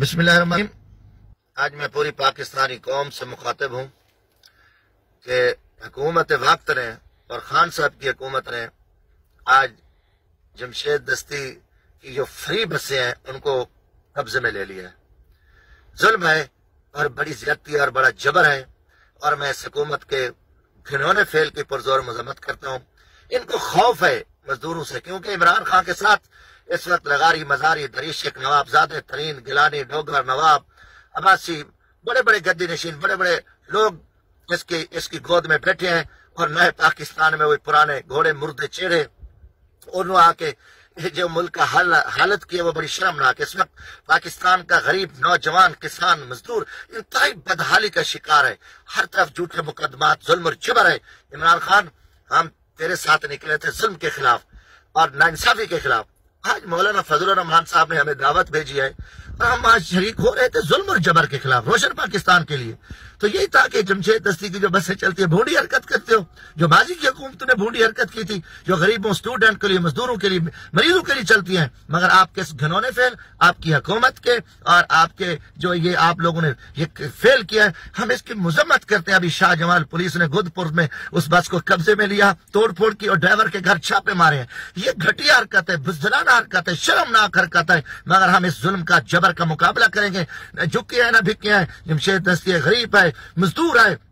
بسم اللہ الرحمن الرحیم۔ آج میں پوری پاکستانی قوم سے مخاطب ہوں کہ حکومت وقت نے اور خان صاحب کی حکومت نے آج جمشید دستی کی جو فری بسیں ہیں، ان کو قبضے میں لے لیا ہے۔ ظلم ہے اور بڑی زیادتی اور بڑا جبر ہے۔ اور میں اس حکومت کے گھنونے فیل کی پرزور مذمت کرتا ہوں۔ ان کو خوف ہے مزدوروں سے کیونکہ عمران خان کے ساتھ اس وقت لغاری، مزاری دریشک نواب زادہ ترین، گلانی، ڈوگر نواب، عباسی، بڑے بڑے گدی نشین، بڑے بڑے لوگ اس کی اس کی گود میں بیٹھے ہیں اور نئے پاکستان میں وہ پرانے گھوڑے، مردے چہرے انہوں آ کے جو ملک کا حال حالت کی ہے، وہ بڑی شرمناک اس وقت پاکستان کا غریب، نوجوان، کسان، مزدور، انتہائی بدحالی کا شکار ہے۔ ہر طرف جھوٹے مقدمات، ظلم اور جبر ہے۔ عمران خان، ہم تیرے ساتھ نکلے تھے ظلم کے خلاف اور ناانصافی کے خلاف۔ آج مولانا فضل الرحمان صاحب نے ہمیں دعوت بھیجی ہے اور ہم آج شریک ہو رہے تھے ظلم اور جبر کے خلاف روشن پاکستان کے لیے۔ تو یہی تھا کہ جمشید دستی کی جو بسیں چلتی ہیں، بھونڈی حرکت کرتے ہو۔ جو بازی کی حکومت نے بھونڈی حرکت کی تھی، جو غریبوں اسٹوڈنٹ کے لیے، مزدوروں کے لیے، مریضوں کے لیے چلتی ہیں۔ مگر آپ کے گھنونے فیل، آپ کی حکومت کے اور آپ کے جو یہ آپ لوگوں نے یہ فیل کیا ہے، ہم اس کی مذمت کرتے ہیں۔ ابھی شاہ جمال پولیس نے گود پور میں اس بس کو قبضے میں لیا، توڑ پھوڑ کی اور ڈرائیور کے گھر چھاپے مارے ہیں۔ یہ گھٹیا حرکت ہے، بزدلانہ حرکت ہے شرمناک حرکت ہے۔ مگر ہم اس ظلم کا جبر کا مقابلہ کریں گے۔ نہ جھکے ہیں نہ بھکے ہیں۔ جمشید دستی غریب ہے، مزدور ہے۔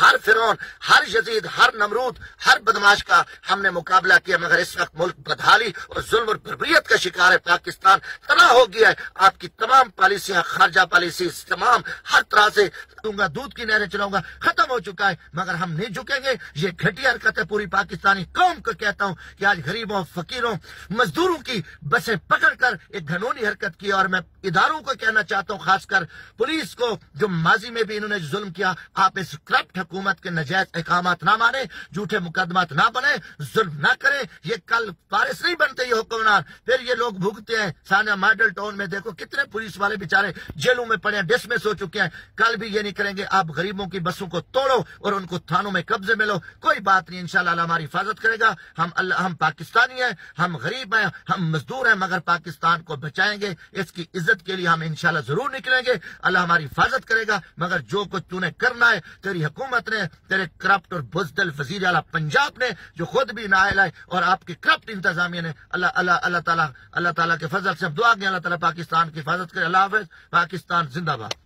ہر فرعون، ہر یزید، ہر نمرود، ہر بدماش کا ہم نے مقابلہ کیا، مگر اس وقت ملک بدحالی اور ظلم اور بربریت کا شکار ہے۔ پاکستان تباہ ہو گیا ہے۔ آپ کی تمام پالیسیاں، خارجہ پالیسی تمام ہر طرح سے دوں گا، دودھ کی نہریں چلاؤں گا، ختم ہو چکا ہے۔ مگر ہم نہیں جھکیں گے۔ یہ گھٹی حرکت ہے پوری پاکستانی قوم کو کہتا ہوں کہ آج غریبوں، فقیروں، مزدوروں کی بسیں پکڑ کر ایک گھنونی حرکت کی۔ اور میں اداروں کو کہنا چاہتا ہوں، خاص کر پولیس کو، جو ماضی میں بھی انہوں نے ظلم کیا، آپ اس کرپٹ حکومت کے نجائز احکامات نہ مانے، جھوٹے مقدمات نہ بنے، ظلم نہ کرے، یہ کل پارس نہیں بنتے، یہ حکمران۔ پھر یہ لوگ بھگتے ہیں سانیہ ماڈل ٹاؤن میں دیکھو کتنے پولیس والے بیچارے جیلوں میں پڑے ہیں ڈسمس ہو چکے ہیں۔ کل بھی یہ نہیں کریں گے، آپ غریبوں کی بسوں کو توڑو اور ان کو تھانوں میں قبضے میں لو۔ کوئی بات نہیں، انشاءاللہ اللہ ہماری حفاظت کرے گا۔ ہم اللہ، ہم پاکستانی ہیں، ہم غریب ہیں، ہم مزدور ہیں، مگر پاکستان کو بچائیں گے۔ اس کی عزت کے لیے ہم انشاءاللہ ضرور نکلیں گے۔ اللہ ہماری حفاظت کرے گا، مگر جو کچھ تو نے کرنا ہے، تیری حکومت نے تیرے کرپٹ اور بزدل وزیر اعلیٰ پنجاب نے جو خود بھی نائل لائے اور آپ کے کرپٹ انتظامیہ نے، اللہ اللہ اللہ تعالیٰ اللہ تعالیٰ کے فضل سے ہم دعا گے اللہ تعالیٰ پاکستان کی حفاظت کرے، اللہ حافظ، پاکستان زندہ باد۔